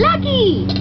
Lucky!